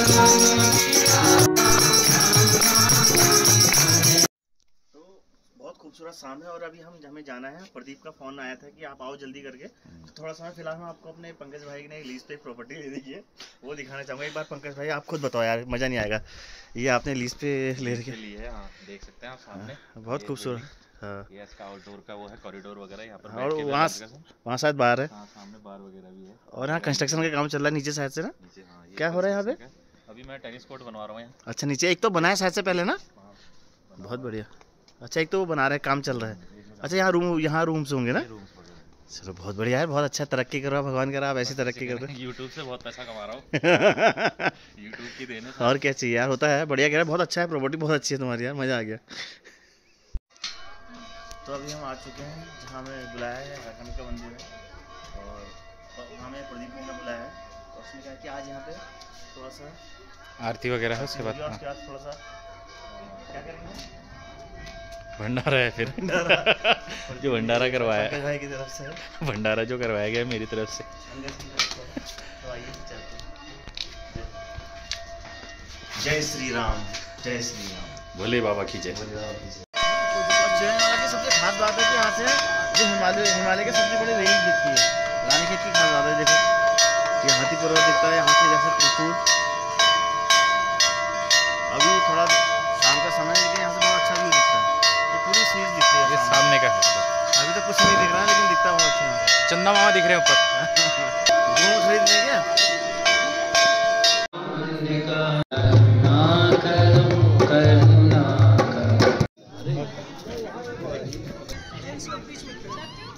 तो बहुत खूबसूरत शाम है और अभी हम हमें जाना है। प्रदीप का फ़ोन आया था कि आप आओ जल्दी करके। तो थोड़ा समय फ़िलहाल मैं आपको अपने पंकज भाई ने लीज पे प्रॉपर्टी ले दी है वो दिखाना चाहूँगा। एक बार पंकज भाई आप खुद बताओ यार मज़ा नहीं आएगा। ये आपने लीज पे ले रखी है? हाँ देख सकते हैं आप सामने। बहुत खूबसूरत हाँ। इसका आउटडोर का वो है कॉरिडोर वगैरह यहाँ पर और के भी वहाँ हैं। वहाँ शायद बाहर है। हाँ सामने बार वगैरह भी है। और यहाँ कंस्ट्रक्शन का काम चल रहा है नीचे साइड से ना? हाँ क्या हो रहा है यहाँ पे? अभी मैं टेनिस कोर्ट बनवा रहा हूँ यहाँ। अच्छा नीचे एक तो बनाया साइड से पहले ना? हाँ, बहुत बढ़िया। अच्छा एक तो वो बना रहे काम चल रहा है। अच्छा यहाँ रूम यहाँ रूम्स होंगे ना। चलो बहुत बढ़िया है बहुत अच्छा तरक्की कर रहा है भगवान कर रहा आप ऐसी तरक्की कर रहे यूट्यूब से बहुत पैसा कमा रहा हूँ। यूट्यूब की देने और क्या चाहिए यार होता है बढ़िया कह रहा है बहुत अच्छा है प्रॉपर्टी बहुत अच्छी है तुम्हारी यार मज़ा आ गया। तो अभी हम आ चुके हैं जहाँ हमें बुलाया है हरकम का मंदिर है और हमें प्रदीप ने बुलाया है। और उसने कहा कि आज यहाँ पे थोड़ा सा आरती वगैरह है उसके बाद। उसके बाद थोड़ा सा क्या करेंगे? भंडारा है फिर। जो भंडारा करवाया। भाई की तरफ़ से। भंडारा जो करवाया गया मेरी तरफ़ से। तो जय श्री राम जय श्री राम भोले बाबा की जय। सबसे खास बात है कि यहाँ से जो हिमालय हिमालय की सबसे बड़ी रेंज दिखती है। रानीखेत की खास बात है देखो। ये हाथी पर्वत दिखता है यहाँ से जैसे त्रिशूल। अभी थोड़ा शाम का समय है लेकिन यहाँ से बहुत अच्छा व्यू दिखता है। ये पूरी सीरीज़ दिखती है ये सामने। का है अभी तो कुछ नहीं दिख रहा है लेकिन दिखता बहुत अच्छा है। चंदा मामा दिख रहे हैं ऊपर। दोनों खरीद लेंगे? तो फिर ये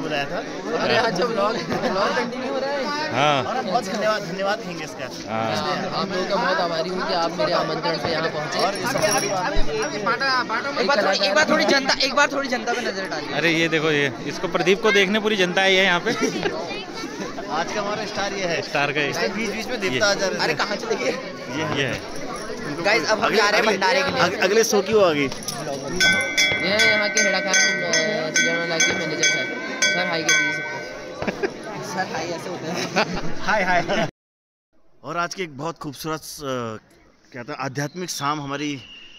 बुलाया था अरे आज जब ब्लॉग ब्लॉग कंटिन्यू हो रहा है हाँ और हम बहुत धन्यवाद धन्यवाद कहेंगे इसका हाँ। आप लोगों का बहुत आभारी हूँ कि आप मेरे आमंत्रण पे यहाँ पहुँचे एक बार थोड़ी जनता एक बार थोड़ी जनता पे नज़र डालिए अरे ये देखो ये इसको प्रदीप को देखने पूरी जनता आई है यहाँ पे। आज का हमारा स्टार ये है। स्टार का इसके बीच बीच में देवता आ जा रहे अरे कहाँ चले गए? ये है ये है। गाइस अब हम जा रहे हैं भंडारे के लिए। अगले शो की वो आ गई ये यहाँ के हेड़ा खान सिनेमा के मैनेजर सर सर हाई कर दीजिए सबको। सर हाई ऐसे होते हैं। हाय हाय और आज की एक बहुत खूबसूरत क्या था आध्यात्मिक शाम हमारी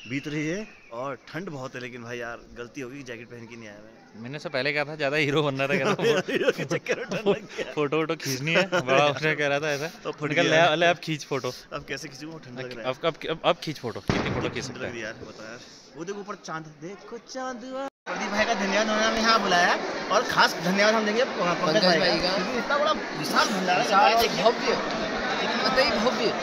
बीत रही है। और ठंड बहुत है लेकिन भाई यार गलती होगी जैकेट पहन के नहीं आया मैं। मैंने से पहले कहा था ज़्यादा हीरो बनना था कहता हीरो के चक्कर में ठंड लग गया। फ़ोटो वोटो खींचनी है बड़ा उसने कह रहा था ऐसा। तो फट गया। ले ले अब खींच फ़ोटो। अब कैसे को ठंड लग रहा है। अब अब अब, अब खींच फ़ोटो कितनी फ़ोटो खींच सकता है। यार बता यार। वो देखो ऊपर चाँद देखो चाँद हुआ। प्रदीप भाई का धन्यवाद उन्होंने हमें यहाँ बुलाया और खास धन्यवाद हम देंगे पंकज पंकज भाई का। इतना बड़ा विशाल भंडारा है। भव्य। अति भव्य।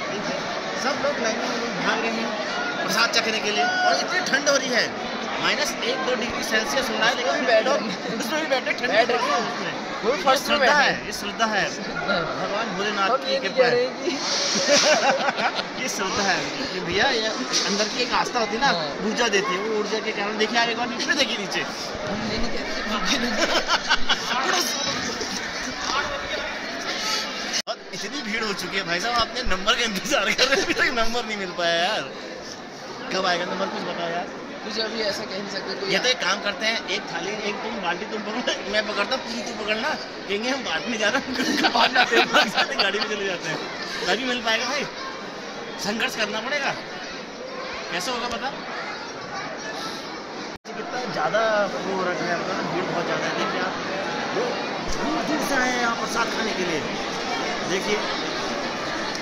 सब लोग लाइन में भाग रहे हैं। प्रसाद चखने के लिए। और इतनी ठंड हो रही है। माइनस एक दो डिग्री सेल्सियस हो रहा है लेकिन बैठ रहे उसमें भी बैठे ठंड बैठ रही है उसमें। वो फ़र्स्ट श्रद्धा है ये श्रद्धा है। भगवान भोलेनाथ की कृपा है। ये श्रद्धा है। कि भैया ये अंदर की एक आस्था होती है ना हाँ। ऊर्जा देती है। वो ऊर्जा के कारण देखिए आगे एक बार देखिए नीचे। इतनी भीड़ हो चुकी है भाई साहब आपने नंबर का इंतज़ार कर रहे हैं अभी तक नंबर नहीं मिल पाया यार। कब आएगा? नंबर कुछ बताओ यार। कुछ अभी ऐसा कह नहीं सकते कोई ये तो एक काम करते हैं एक थाली एक तुम बाल्टी तुम पकड़ो मैं पकड़ता पूरी तू पकड़ना कहेंगे हम बांटने जा रहे हैं गाड़ी में चले जाते हैं। तभी मिल पाएगा भाई? संघर्ष करना पड़ेगा। कैसे होगा पता? कितना ज़्यादा वो रख है मतलब भीड़ बहुत ज़्यादा है। देखिए आप दूर दूर से आए हैं यहाँ प्रसाद खाने के लिए। देखिए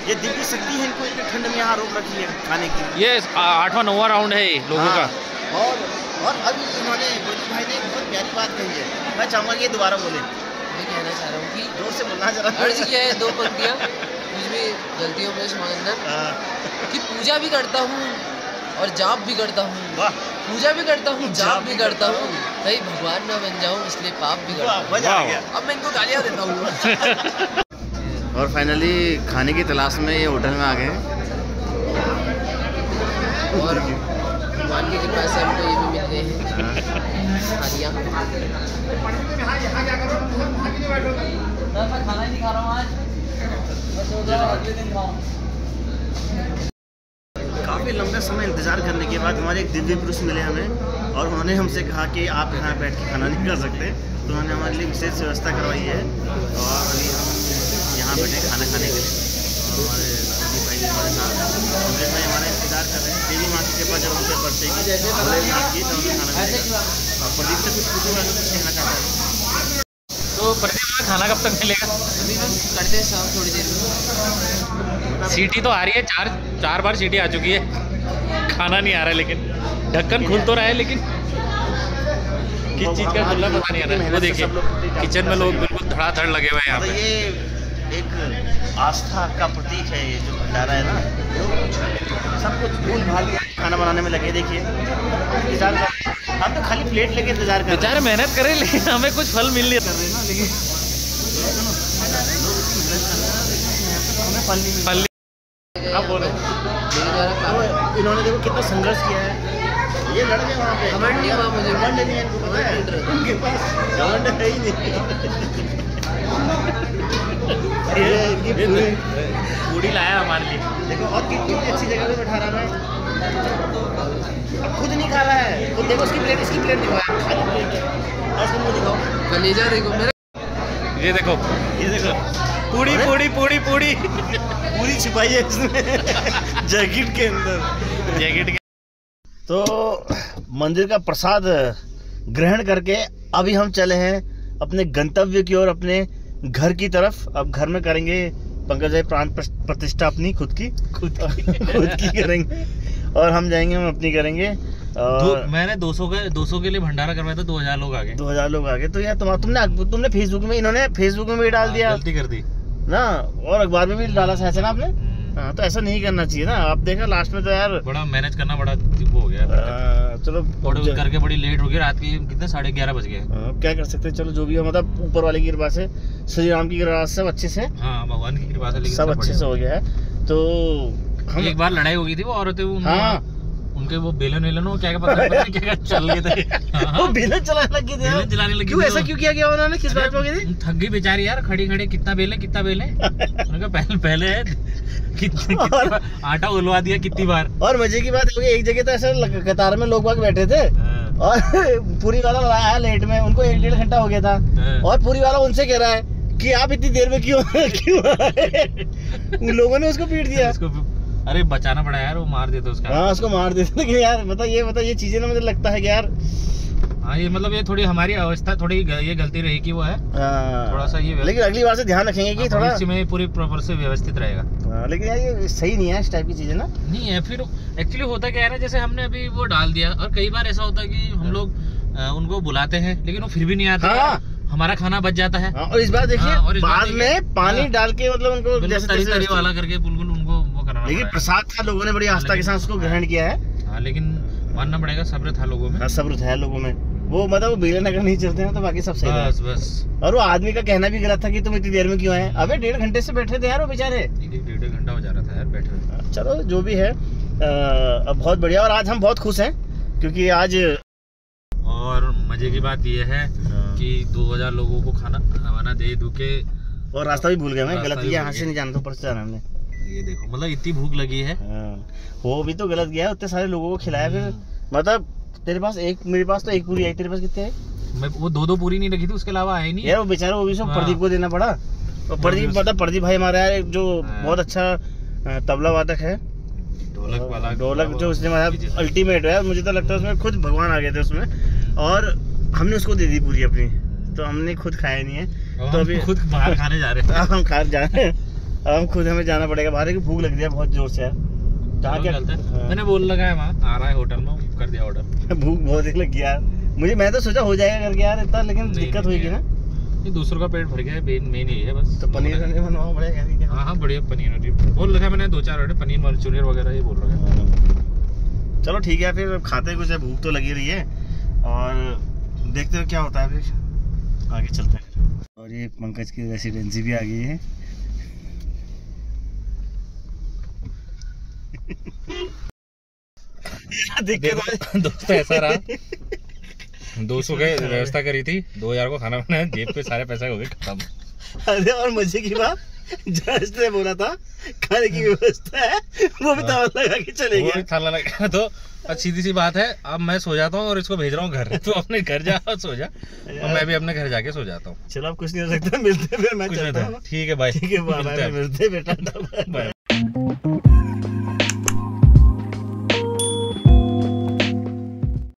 ये दिव्य शक्ति है इनको इतनी ठंड में यहाँ रोक रखी है खाने की। ये आठवां नौवा राउंड है लोगों हाँ, का और और अभी इन्होंने गोदी भाई ने एक बहुत प्यारी बात कही है। मैं चाहूँगा ये दोबारा बोले। मैं कहना चाह रहा हूँ कि ज़ोर से बोलना जरा। अर्ज़ किया है दो पंक्तियाँ मुझमें गलतियों में समानंदन हाँ, कि पूजा भी करता हूँ और जाप भी करता हूँ। पूजा भी करता हूँ जाप भी करता हूँ। कहीं भगवान ना बन जाऊँ इसलिए पाप भी करता हूँ। अब मैं इनको गालियाँ देता हूँ। और फाइनली खाने की तलाश में ये होटल में आ गए। और भगवान की कृपा से हमको ये भी मिल रहे हैं। खाना ही। नहीं खा रहा हूँ आज काफ़ी लंबे समय इंतज़ार करने के बाद हमारे एक दिव्य पुरुष मिले हमें और उन्होंने हमसे कहा कि आप यहाँ बैठ के खाना नहीं कर सकते। तो उन्होंने हमारे लिए विशेष व्यवस्था करवाई है। और अभी हम यहाँ बैठे खाना खाने के लिए। और हमारे प्रदीप भाई भी हमारे साथ हैं। भाई हमारा इंतज़ार कर रहे हैं। देवी माँ की कृपा जब उनसे बरसेगी भोलेनाथ की तब हमें खाना मिलेगा और प्रदीप से कुछ पूछूँगा अगर कुछ कहना चाहता है। तो प्रदीप हमें खाना कब तक मिलेगा? अभी बस करते हैं शाम थोड़ी देर में। सीटी तो आ रही है चार चार बार सीटी आ चुकी है। खाना नहीं आ रहा है लेकिन ढक्कन खुल तो रहा है लेकिन किस चीज़ का खुलना पता नहीं आ रहा है। वो देखिए किचन में लोग बिल्कुल धड़ाधड़ लगे हुए हैं यहाँ तो पे। एक आस्था का प्रतीक है ये जो भंडारा है ना सब कुछ भूल भाल खाना बनाने में लगे देखिए। इंतज़ार कर रहे हम तो खाली प्लेट लेके इंतज़ार कर रहे बेचारे मेहनत करें लेकिन हमें कुछ फल मिल नहीं कर रहे ना लेकिन फल नहीं आप बोलो इन्होंने देखो कितना संघर्ष किया है। ये लड़ गए वहाँ पे। घमंड नहीं हुआ मुझे। घमंड नहीं है इनको पता है उनके पास घमंड है ही नहीं। ये इनकी पूरी पूड़ी लाया हमारे लिए। देखो और कितनी अच्छी जगह पे बैठा रहा है अब खुद नहीं खा रहा है। खुद देखो उसकी प्लेट इसकी प्लेट दिखाओ यार, खाली प्लेट और इसको मुँह दिखाओ कलेजा देखो मेरा ये देखो ये देखो। पूड़ी अरे? पूड़ी पूड़ी पूड़ी पूरी छिपाई है इसमें। जैकेट के अंदर। जैकेट के तो मंदिर का प्रसाद ग्रहण करके अभी हम चले हैं अपने गंतव्य की ओर अपने घर की तरफ़। अब घर में करेंगे पंकज भाई प्राण प्रतिष्ठा अपनी खुद की। खुद खुद की करेंगे। और हम जाएँगे हम अपनी करेंगे। और मैंने 200 के 200 के लिए भंडारा करवाया था 2000 लोग आगे गए। दो हज़ार लोग आगे गए। तो यार तुम तुमने तुमने फेसबुक में इन्होंने फेसबुक में भी डाल दिया। गलती कर दी। ना और अखबार में भी डाला था ऐसा ना आपने? हम्म, हाँ तो ऐसा नहीं करना चाहिए ना। आप देखा लास्ट में तो यार बड़ा मैनेज करना बड़ा वो हो गया आ, चलो ऑर्डर करके बड़ी लेट हो गई रात के कितने? साढ़े ग्यारह बज गए। हाँ, क्या कर सकते हैं? चलो जो भी है मतलब ऊपर वाले की कृपा से श्री राम की कृपा से सब अच्छे से हाँ भगवान की कृपा से सब अच्छे से हो गया है। तो हम एक बार लड़ाई हो गई थी वो औरतें वो हाँ उनके वो बेलन वेलन क्या क्या पता नहीं क्या क्या चल गए थे वो हाँ, बिना चलाने लगी थी बेलन चलाने लगी क्यों ऐसा क्यों किया गया उन्होंने? किस बात पे हो गई थी? थक गई बेचारी यार खड़ी खड़ी कितना बेले कितना बेले उन्होंने कहा पहले पहले है आटा उलवा दिया कितनी बार। और मज़े की बात होगी एक जगह तो ऐसे कतार में लोग बाग बैठे थे हाँ, और पूरी वाला आया लेट में उनको एक डेढ़ घंटा हो गया था। हाँ। और पूरी वाला उनसे कह रहा है कि आप इतनी देर में क्यों क्यों उन लोगों ने उसको पीट दिया। उसको अरे बचाना पड़ा यार वो मार देते उसका। हाँ उसको मार देते लेकिन यार मतलब ये मतलब ये चीज़ें ना मुझे लगता है कि यार हाँ ये मतलब ये थोड़ी हमारी अवस्था थोड़ी ये गलती रही कि वो है। हाँ, थोड़ा सा ये लेकिन अगली बार से ध्यान रखेंगे कि हाँ, थोड़ा में पूरी प्रॉपर से व्यवस्थित रहेगा। हाँ, लेकिन यार ये सही नहीं है इस टाइप की चीज़ें ना। नहीं है फिर एक्चुअली होता क्या है ना जैसे हमने अभी वो डाल दिया और कई बार ऐसा होता है कि हम लोग उनको बुलाते हैं लेकिन वो फिर भी नहीं आते। हाँ। हमारा खाना बच जाता है। और इस बार देखिए बाद में पानी। डाल के मतलब उनको जैसे वाला करके बिल्कुल उनको वो कराना लेकिन प्रसाद था लोगों ने बड़ी आस्था के साथ उसको ग्रहण किया है। हाँ लेकिन मानना पड़ेगा सब्र था लोगों में। हाँ, सब्र था लोगों में। वो मतलब वो बेलन अगर नहीं चलते हैं तो बाकी सब सही बस है बस। और वो आदमी का कहना भी गलत था कि तुम इतनी देर में क्यों आए? अबे डेढ़ घंटे से बैठे थे यार वो बेचारे। डेढ़ घंटा हो जा रहा था यार बैठे चलो जो भी है अब बहुत बढ़िया। और आज हम बहुत खुश हैं क्योंकि आज और मज़े की बात ये है कि 2000 लोगों को खाना खाना दे दू के और रास्ता भी भूल गए मैं गलत यहाँ से नहीं जाना था ऊपर से जाना हमने। ये देखो मतलब इतनी भूख लगी है। हाँ, वो भी तो गलत गया उतने सारे लोगों को खिलाया फिर। मतलब तेरे पास एक मेरे पास तो एक पूरी आई तेरे पास कितने है? मैं वो दो दो पूरी नहीं रखी थी उसके अलावा आए नहीं। यार वो बेचारा वो भी सब हाँ। प्रदीप को देना पड़ा। और प्रदीप मतलब प्रदीप भाई हमारा है जो हाँ। बहुत अच्छा तबला वादक है। ढोलक वाला ढोलक जो उसने मतलब अल्टीमेट है। मुझे तो लगता है उसमें खुद भगवान आ गए थे उसमें। और हमने उसको दे दी पूरी अपनी। तो हमने खुद खाया नहीं है। तो अभी खुद बाहर खाने जा रहे हैं। हम खा जा रहे हैं। अब खुद हमें जाना पड़ेगा। बाहर की भूख लग रही है बहुत ज़ोर से यार कहाँ क्या चलते हैं। मैंने बोल लगा है वहाँ। आ रहा है होटल में कर दिया ऑर्डर भूख बहुत ही लगी यार। मुझे मैं तो सोचा हो जाएगा करके यार इतना लेकिन दिक्कत होगी ना। ये दूसरों का पेट भर गया है मेन मेन यही है बस। तो पनीर बनवाओ पड़ेगा हाँ हाँ बढ़िया पनीर बोल रखा है मैंने दो चार ऑर्डर पनीर मंचूरियन वगैरह ये बोल रखा है। चलो ठीक है फिर खाते कुछ है, भूख तो लगी रही है। और देखते हो क्या होता है फिर। आगे चलते हैं। और ये पंकज की रेसिडेंसी भी आ गई है यार, देख के तो- दोस्त ऐसा रहा दो सौ के व्यवस्था करी थी दो हज़ार को खाना बनाया जेब पे सारे पैसे हो गए खत्म अरे और मज़े की बात जज ने बोला था खाने की व्यवस्था है वो भी ताला लगा के चले गए थाला लगा तो सीधी सी बात है अब मैं सो जाता हूँ और इसको भेज रहा हूँ घर तो अपने घर जा और सो जा और मैं भी अपने घर जाके सो जाता हूँ चलो अब कुछ नहीं हो सकता मिलते फिर मैं चलता हूँ ठीक है भाई ठीक है बाय मिलते बेटा बाय